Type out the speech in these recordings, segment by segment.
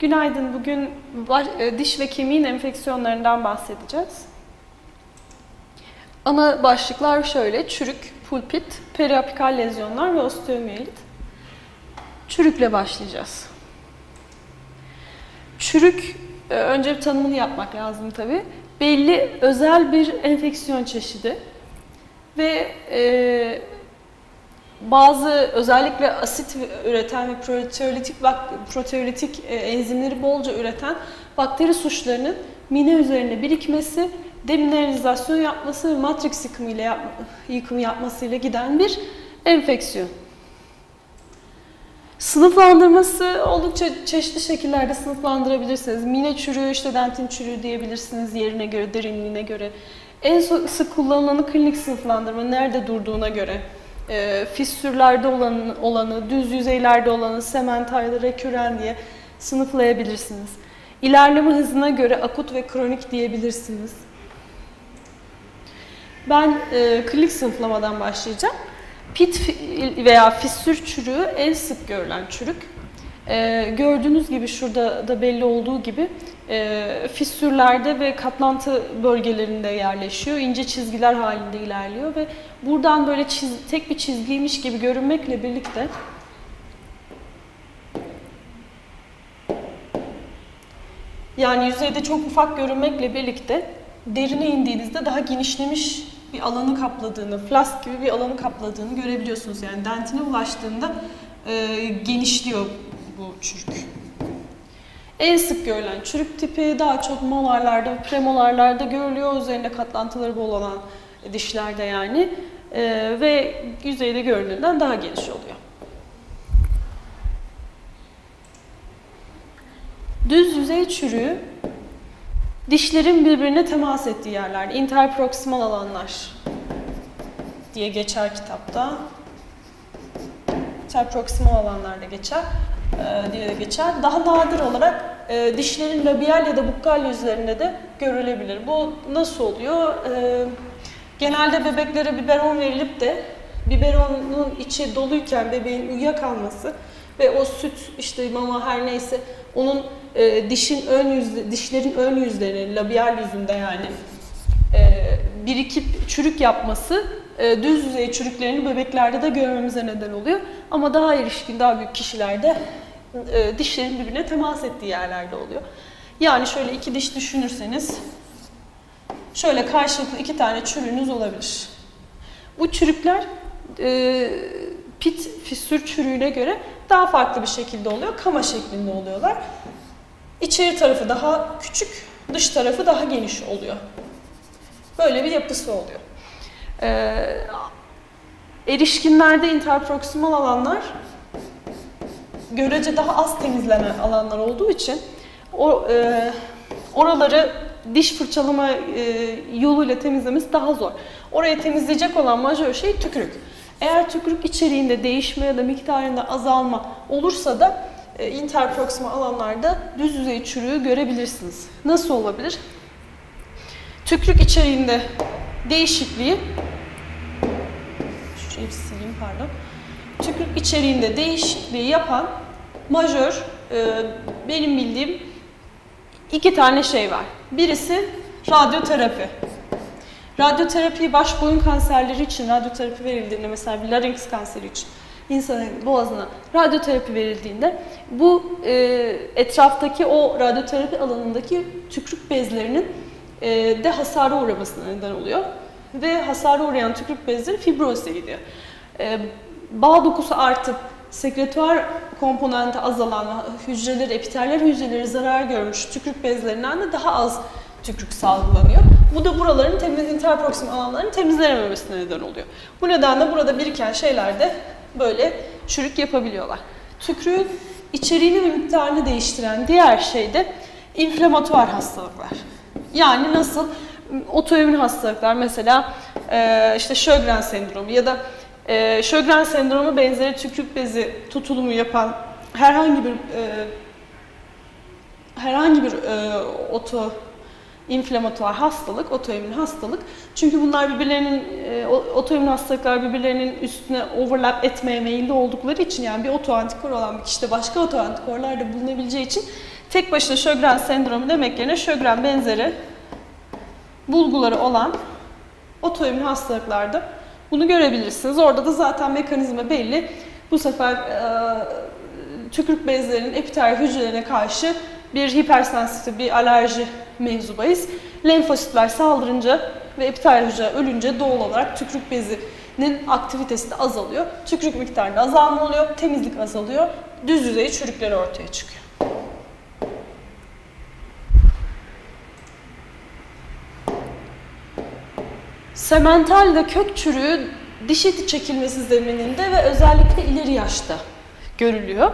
Günaydın. Bugün baş, e, diş ve kemiğin enfeksiyonlarından bahsedeceğiz. Ana başlıklar şöyle. Çürük, pulpit, periapikal lezyonlar ve osteomiyelit. Çürükle başlayacağız. Çürük, e, önce bir tanımını yapmak lazım tabii. Belli özel bir enfeksiyon çeşidi ve e, bazı özellikle asit üreten ve proteolitik, proteolitik e, enzimleri bolca üreten bakteri suçlarının mine üzerine birikmesi, demineralizasyon yapması ve matrix yıkımıyla yap, yıkımı yapmasıyla giden bir enfeksiyon. Sınıflandırması oldukça çeşitli şekillerde sınıflandırabilirsiniz. Mine çürüğü, işte dentin çürüğü diyebilirsiniz yerine göre, derinliğine göre. En sık kullanılanı klinik sınıflandırma, nerede durduğuna göre e, fissürlerde olan, olanı, düz yüzeylerde olanı, sementaylı, reküren diye sınıflayabilirsiniz. İlerleme hızına göre akut ve kronik diyebilirsiniz. Ben e, klinik sınıflamadan başlayacağım. Pit veya fissür çürüğü en sık görülen çürük. E, gördüğünüz gibi şurada da belli olduğu gibi e, fissürlerde ve katlantı bölgelerinde yerleşiyor. İnce çizgiler halinde ilerliyor ve buradan böyle çiz, tek bir çizgiymiş gibi görünmekle birlikte yani yüzeyde çok ufak görünmekle birlikte derine indiğinizde daha genişlemiş bir alanı kapladığını, flask gibi bir alanı kapladığını görebiliyorsunuz. Yani dentine ulaştığında e, genişliyor bu çürük. En sık görülen çürük tipi daha çok molarlarda premolarlarda görülüyor. Üzerinde katlantıları bol olan dişlerde yani. E, ve yüzeyde göründüğünden daha geniş oluyor. Düz yüzey çürüğü dişlerin birbirine temas ettiği yerlerde interproksimal alanlar diye geçer kitapta. Interproksimal alanlarda geçer diye geçer. Daha nadir olarak e, dişlerin labial ya da bukkal yüzlerinde de görülebilir. Bu nasıl oluyor? E, genelde bebeklere biberon verilip de biberonun içi doluyken bebeğin uyuyakalması ve o süt işte mama her neyse onun e, dişin ön yüzde, dişlerin ön yüzlerine, labial yüzünde yani e, birikip çürük yapması e, düz yüzey çürüklerini bebeklerde de görmemize neden oluyor. Ama daha erişkin, daha büyük kişilerde e, dişlerin birbirine temas ettiği yerlerde oluyor. Yani şöyle iki diş düşünürseniz şöyle karşılıklı iki tane çürüğünüz olabilir. Bu çürükler e, pit fissür çürüğüne göre daha farklı bir şekilde oluyor. Kama şeklinde oluyorlar. İçeri tarafı daha küçük, dış tarafı daha geniş oluyor. Böyle bir yapısı oluyor. Ee, erişkinlerde interproksimal alanlar görece daha az temizlenen alanlar olduğu için o e, oraları diş fırçalama e, yoluyla temizlemesi daha zor. Orayı temizleyecek olan majör şey tükürük. Eğer tükürük içeriğinde değişme ya da miktarında azalma olursa da e, interproksima alanlarda düz yüzey çürüğü görebilirsiniz. Nasıl olabilir? Tükürük içeriğinde değişikliği sileyim pardon. Tükürük içeriğinde değişikliği yapan majör e, benim bildiğim iki tane şey var. Birisi radyoterapi. Radyoterapi baş boyun kanserleri için radyoterapi verildiğinde mesela bir larynx kanseri için insanın boğazına radyoterapi verildiğinde bu e, etraftaki o radyoterapi alanındaki tükürük bezlerinin e, de hasara uğramasına neden oluyor. Ve hasara uğrayan tükürük bezleri fibrozya gidiyor. E, bağ dokusu artıp sekretuar komponenti azalan hücreler, epiteller hücreleri zarar görmüş tükürük bezlerinden de daha az tükürük salgılanıyor. Bu da buraların temiz, interproksim alanlarının temizlenememesine neden oluyor. Bu nedenle burada biriken şeylerde böyle çürük yapabiliyorlar. Tükürüğün içeriğini ve miktarını değiştiren diğer şey de inflamatuar hastalıklar. Yani nasıl otoimmün hastalıklar mesela işte Sjögren sendromu ya da e, Sjögren sendromu benzeri tükürük bezi tutulumu yapan herhangi bir e, herhangi bir e, oto inflamatuar hastalık, otoimmün hastalık. Çünkü bunlar birbirlerinin, e, otoimmün hastalıklar birbirlerinin üstüne overlap etmeye meyilli oldukları için yani bir otoantikor olan bir kişide başka otoantikorlar da bulunabileceği için tek başına Sjögren sendromu demek yerine Sjögren benzeri bulguları olan otoimmün hastalıklarda bunu görebilirsiniz. Orada da zaten mekanizma belli. Bu sefer e, tükürük bezlerinin epiteryal hücrelerine karşı bir hipersensitif, bir alerji mevzubayız. Lenfositler saldırınca ve epiteryal hücre ölünce doğal olarak tükürük bezinin aktivitesi de azalıyor. Tükürük miktarında azalma oluyor, temizlik azalıyor, düz yüzey çürükleri ortaya çıkıyor. Semental ve kök çürüğü diş eti çekilmesi zemininde ve özellikle ileri yaşta görülüyor.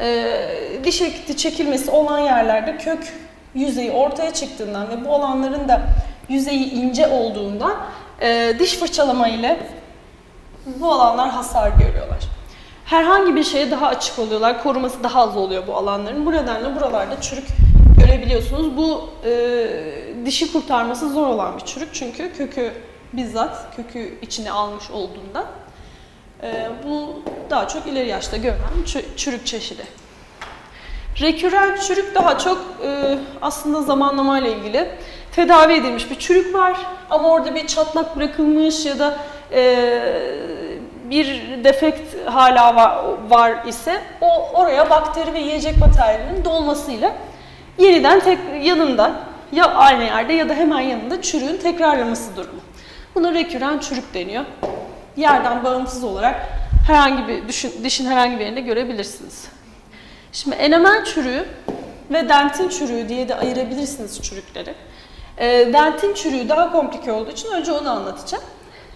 Ee, diş eti çekilmesi olan yerlerde kök yüzeyi ortaya çıktığından ve bu olanların da yüzeyi ince olduğundan e, diş fırçalama ile bu alanlar hasar görüyorlar. Herhangi bir şeye daha açık oluyorlar, koruması daha az oluyor bu alanların. Bu nedenle buralarda çürük görebiliyorsunuz. Bu e, dişi kurtarması zor olan bir çürük çünkü kökü bizzat kökü içine almış olduğunda. E, bu daha çok ileri yaşta görülen çürük çeşidi. Rekürent çürük daha çok e, aslında zamanlama ile ilgili tedavi edilmiş bir çürük var ama orada bir çatlak bırakılmış ya da e, bir defekt hala var, var ise o oraya bakteri ve yiyecek materyalinin dolmasıyla yeniden tek yanında ya aynı yerde ya da hemen yanında çürüğün tekrarlaması durumu. Buna reküren çürük deniyor. Yerden bağımsız olarak herhangi bir düşün, dişin herhangi bir yerinde görebilirsiniz. Şimdi enamel çürüğü ve dentin çürüğü diye de ayırabilirsiniz çürükleri. E, dentin çürüğü daha komplike olduğu için önce onu anlatacağım.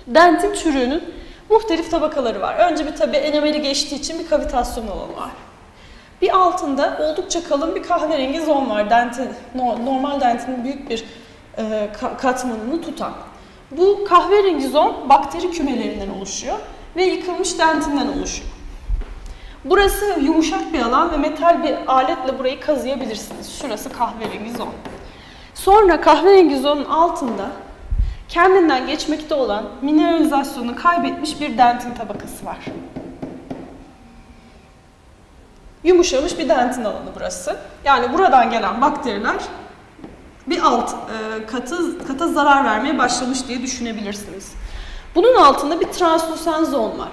Dentin çürüğünün muhtelif tabakaları var. Önce bir tabi enameli geçtiği için bir kavitasyon alanı var. Bir altında oldukça kalın bir kahverengi zon var. Dentin, normal dentinin büyük bir e, katmanını tutan. Bu kahverengi zon bakteri kümelerinden oluşuyor ve yıkılmış dentinden oluşuyor. Burası yumuşak bir alan ve metal bir aletle burayı kazıyabilirsiniz. Şurası kahverengi zon. Sonra kahverengi zonun altında kendinden geçmekte olan mineralizasyonu kaybetmiş bir dentin tabakası var. Yumuşamış bir dentin alanı burası. Yani buradan gelen bakteriler bir alt e, katı kata zarar vermeye başlamış diye düşünebilirsiniz. Bunun altında bir translusen zon var.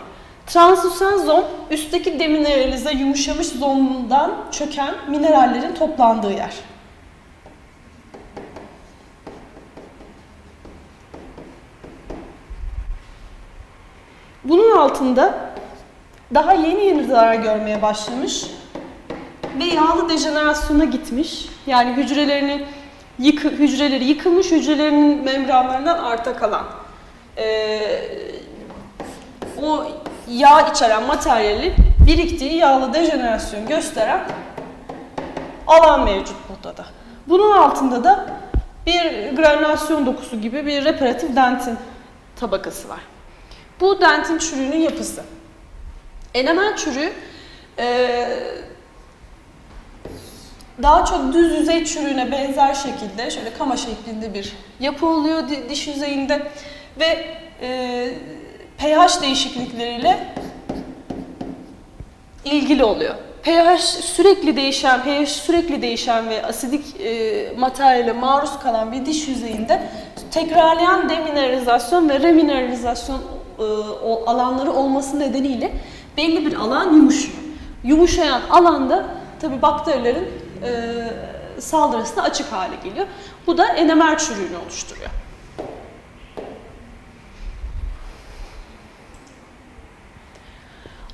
Translusen zon üstteki demineralize yumuşamış zonundan çöken minerallerin toplandığı yer. Bunun altında daha yeni yeni zarar görmeye başlamış ve yağlı dejenerasyona gitmiş. Yani hücrelerini yıkı, hücreleri yıkılmış hücrelerinin membranlarından arta kalan e, o yağ içeren materyali biriktiği yağlı dejenerasyon gösteren alan mevcut burada da. Bunun altında da bir granülasyon dokusu gibi bir reparatif dentin tabakası var. Bu dentin çürüğünün yapısı. Enamel çürüğü e, daha çok düz yüzey çürüğüne benzer şekilde şöyle kama şeklinde bir yapı oluyor diş yüzeyinde ve e, pH değişiklikleriyle ilgili oluyor. pH sürekli değişen, pH sürekli değişen ve asidik e, materyale maruz kalan bir diş yüzeyinde tekrarlayan demineralizasyon ve remineralizasyon e, alanları olması nedeniyle belli bir alan yumuşuyor. Yumuşayan alanda tabi bakterilerin e, saldırısına açık hale geliyor. Bu da enemer çürüğünü oluşturuyor.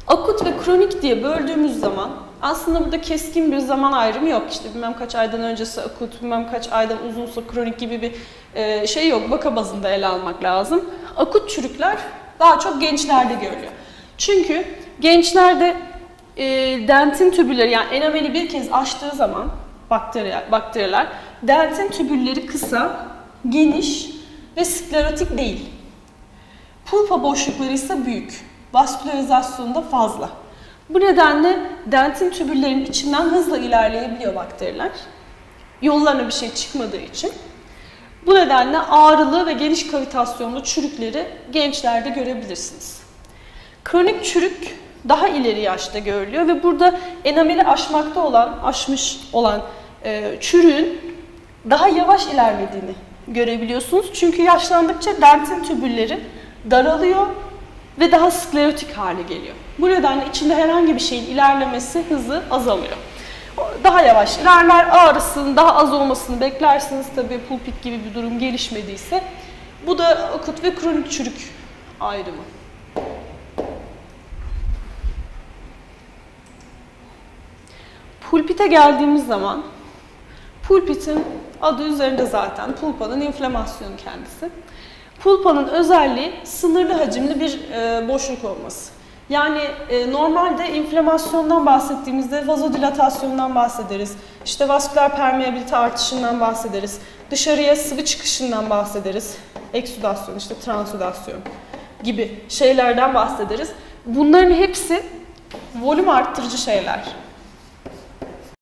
Akut ve kronik diye böldüğümüz zaman aslında burada keskin bir zaman ayrımı yok. İşte bilmem kaç aydan öncesi akut, bilmem kaç aydan uzunsa kronik gibi bir e, şey yok. Vaka bazında ele almak lazım. Akut çürükler daha çok gençlerde görülüyor. Çünkü gençlerde e, dentin tübülleri yani enameli bir kez açtığı zaman bakteriler, bakteriler dentin tübülleri kısa, geniş ve sklerotik değil. Pulpa boşlukları ise büyük. Vaskülarizasyonu da fazla. Bu nedenle dentin tübüllerinin içinden hızla ilerleyebiliyor bakteriler. Yollarına bir şey çıkmadığı için. Bu nedenle ağrılı ve geniş kavitasyonlu çürükleri gençlerde görebilirsiniz. Kronik çürük daha ileri yaşta görülüyor ve burada enameli aşmakta olan, aşmış olan e, çürüğün daha yavaş ilerlediğini görebiliyorsunuz. Çünkü yaşlandıkça dentin tübülleri daralıyor ve daha sklerotik hale geliyor. Bu nedenle içinde herhangi bir şeyin ilerlemesi hızı azalıyor. Daha yavaş ilerler, ağrısının daha az olmasını beklersiniz. Tabii pulpit gibi bir durum gelişmediyse. Bu da akut ve kronik çürük ayrımı. Pulpite geldiğimiz zaman pulpitin adı üzerinde zaten pulpanın inflamasyonu kendisi. Pulpanın özelliği sınırlı hacimli bir e, boşluk olması. Yani e, normalde inflamasyondan bahsettiğimizde vazodilatasyondan bahsederiz. İşte vasküler permeabilite artışından bahsederiz. Dışarıya sıvı çıkışından bahsederiz. Eksudasyon, işte transudasyon gibi şeylerden bahsederiz. Bunların hepsi volüm arttırıcı şeyler.